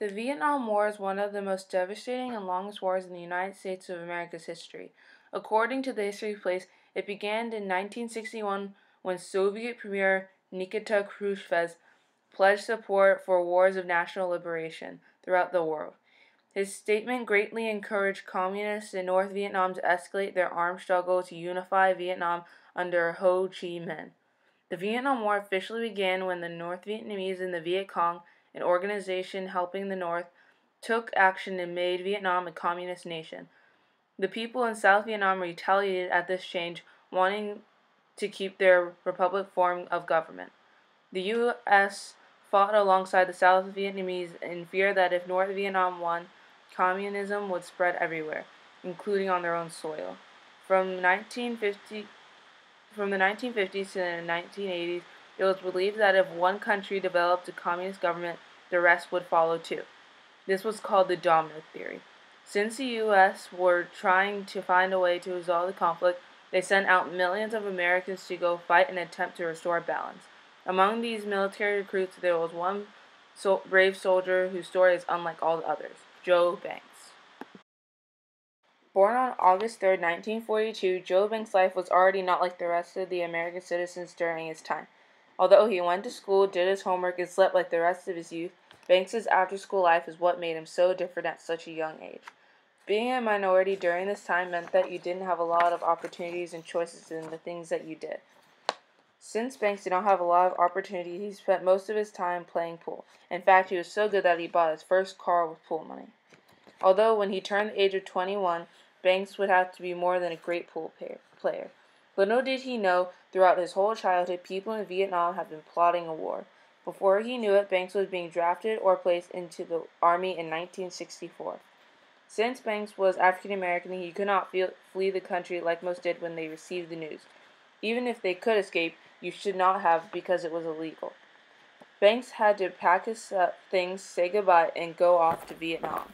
The Vietnam War is one of the most devastating and longest wars in the United States of America's history. According to the History Place, it began in 1961 when Soviet Premier Nikita Khrushchev pledged support for wars of national liberation throughout the world. His statement greatly encouraged communists in North Vietnam to escalate their armed struggle to unify Vietnam under Ho Chi Minh. The Vietnam War officially began when the North Vietnamese and the Viet Cong, an organization helping the North, took action and made Vietnam a communist nation. The people in South Vietnam retaliated at this change, wanting to keep their republic form of government. The U.S. fought alongside the South Vietnamese in fear that if North Vietnam won, communism would spread everywhere, including on their own soil. From 1950 from the 1950s to the 1980s, it was believed that if one country developed a communist government, the rest would follow too. This was called the domino theory. Since the US were trying to find a way to resolve the conflict, they sent out millions of Americans to go fight and attempt to restore balance. Among these military recruits, there was one so brave soldier whose story is unlike all the others Joe Banks. Born on August 3, 1942, Joe Banks' life was already not like the rest of the American citizens during his time. Although he went to school, did his homework, and slept like the rest of his youth, Banks's after-school life is what made him so different at such a young age. Being a minority during this time meant that you didn't have a lot of opportunities and choices in the things that you did. Since Banks did not have a lot of opportunity, he spent most of his time playing pool. In fact, he was so good that he bought his first car with pool money. Although when he turned the age of 21, Banks would have to be more than a great pool player. Little did he know, throughout his whole childhood, people in Vietnam had been plotting a war. Before he knew it, Banks was being drafted or placed into the Army in 1964. Since Banks was African American, he could not feel, flee the country like most did when they received the news. Even if they could escape, you should not have because it was illegal. Banks had to pack his uh, things, say goodbye, and go off to Vietnam.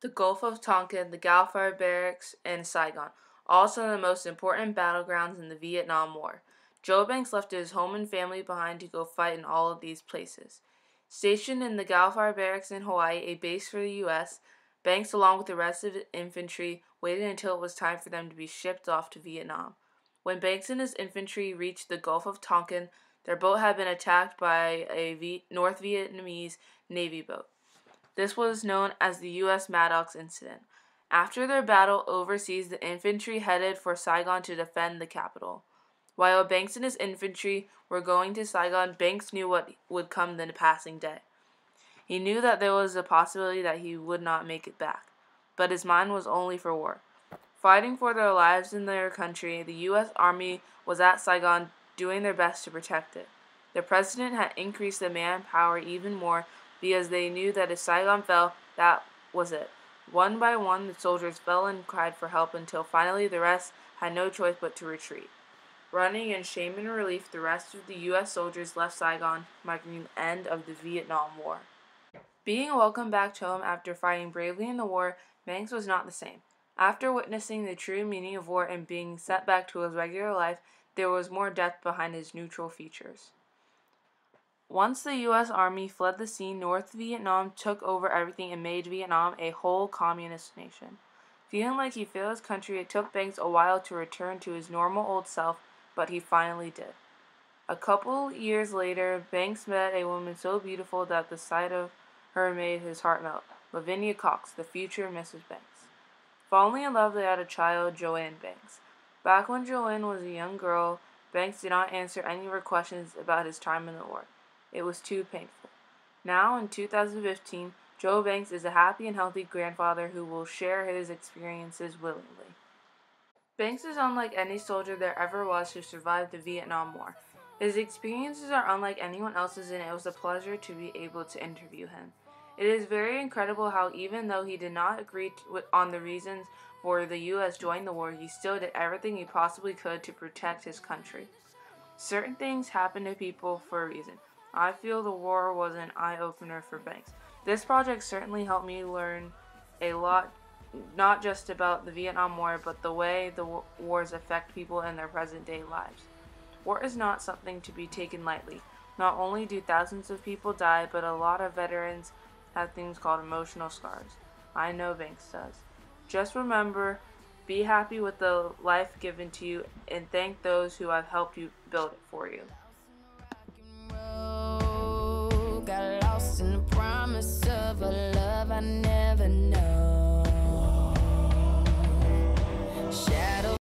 The Gulf of Tonkin, the Galfire Barracks, and Saigon, of the most important battlegrounds in the Vietnam War. Joe Banks left his home and family behind to go fight in all of these places. Stationed in the Galfire Barracks in Hawaii, a base for the U.S., Banks, along with the rest of the infantry, waited until it was time for them to be shipped off to Vietnam. When Banks and his infantry reached the Gulf of Tonkin, their boat had been attacked by a v- North Vietnamese Navy boat. This was known as the U.S. Maddox Incident. After their battle overseas, the infantry headed for Saigon to defend the capital. While Banks and his infantry were going to Saigon, Banks knew what would come the passing day. He knew that there was a possibility that he would not make it back, but his mind was only for war. Fighting for their lives in their country, the U.S. Army was at Saigon doing their best to protect it. The president had increased the manpower even more because they knew that if Saigon fell, that was it. One by one, the soldiers fell and cried for help until finally the rest had no choice but to retreat. Running in shame and relief, the rest of the U.S. soldiers left Saigon, marking the end of the Vietnam War. Being welcomed back home after fighting bravely in the war, Banks was not the same. After witnessing the true meaning of war and being set back to his regular life, there was more depth behind his neutral features. Once the U.S. Army fled the scene, North Vietnam took over everything and made Vietnam a whole communist nation. Feeling like he failed his country, it took Banks a while to return to his normal old self, but he finally did. A couple years later, Banks met a woman so beautiful that the sight of her made his heart melt. Lavinia Cox, the future Mrs. Banks. Falling in love, they had a child, Joanne Banks. Back when Joanne was a young girl, Banks did not answer any of her questions about his time in the war. It was too painful. Now, in 2015, Joe Banks is a happy and healthy grandfather who will share his experiences willingly. Banks is unlike any soldier there ever was who survived the Vietnam War. His experiences are unlike anyone else's, and it was a pleasure to be able to interview him. It is very incredible how, even though he did not agree to, on the reasons for the U.S. joining the war, he still did everything he possibly could to protect his country. Certain things happen to people for a reason. I feel the war was an eye opener for Banks. This project certainly helped me learn a lot, not just about the Vietnam War, but the way the wars affect people in their present day lives. War is not something to be taken lightly. Not only do thousands of people die, but a lot of veterans have things called emotional scars. I know Banks does. Just remember, be happy with the life given to you and thank those who have helped you build it for you. I never know.